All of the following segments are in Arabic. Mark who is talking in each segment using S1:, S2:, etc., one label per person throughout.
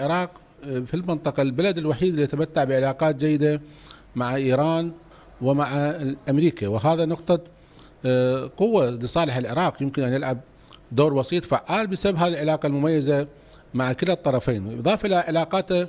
S1: العراق في المنطقة البلد الوحيد اللي يتمتع بعلاقات جيدة مع إيران ومع أمريكا. وهذا نقطة آه، قوة لصالح العراق. يمكن أن يلعب دور وسيط فعال بسبب هذه العلاقة المميزة مع كلا الطرفين. إضافة إلى علاقاته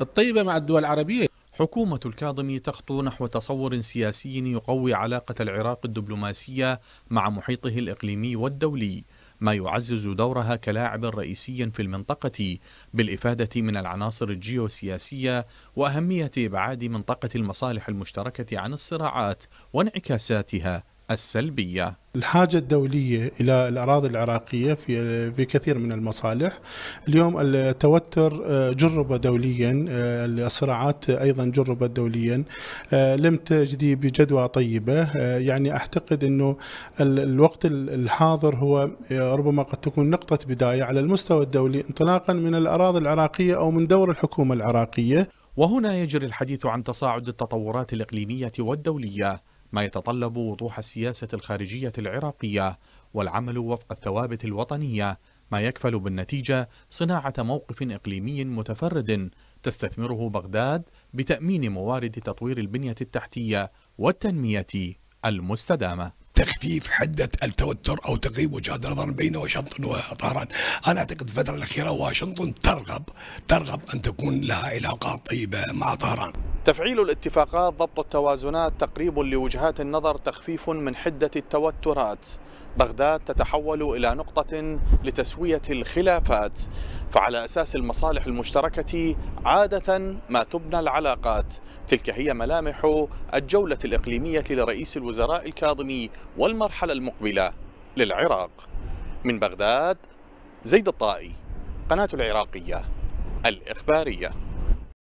S1: الطيبة مع الدول العربية.
S2: حكومة الكاظمي تخطو نحو تصور سياسي يقوي علاقة العراق الدبلوماسية مع محيطه الإقليمي والدولي. ما يعزز دورها كلاعب رئيسي في المنطقة بالإفادة من العناصر الجيوسياسية وأهمية إبعاد منطقة المصالح المشتركة عن الصراعات وانعكاساتها. السلبية.
S3: الحاجة الدولية إلى الأراضي العراقية في في كثير من المصالح. اليوم التوتر آه، جرب دوليا آه، الصراعات أيضا جربت دوليا. آه، لم تجدي بجدوى طيبة. يعني أعتقد أنه الوقت الحاضر هو ربما قد تكون نقطة بداية على المستوى الدولي انطلاقا من الأراضي العراقية أو من دور الحكومة العراقية.
S2: وهنا يجري الحديث عن تصاعد التطورات الإقليمية والدولية. ما يتطلب وضوح السياسة الخارجية العراقية والعمل وفق الثوابت الوطنية ما يكفل بالنتيجة صناعة موقف إقليمي متفرد تستثمره بغداد بتأمين موارد تطوير البنية التحتية والتنمية المستدامة.
S4: تخفيف حدة التوتر أو تقريب وجهات النظر بين واشنطن وطهران. أنا أعتقد الفترة الأخيرة واشنطن ترغب ترغب أن تكون لها علاقات طيبة مع طهران.
S2: تفعيل الاتفاقات ضبط التوازنات تقريب لوجهات النظر تخفيف من حدة التوترات. بغداد تتحول إلى نقطة لتسوية الخلافات. فعلى أساس المصالح المشتركة عادة ما تبنى العلاقات. تلك هي ملامح الجولة الإقليمية لرئيس الوزراء الكاظمي والمرحلة المقبلة للعراق. من بغداد زيد الطائي قناة العراقية الإخبارية.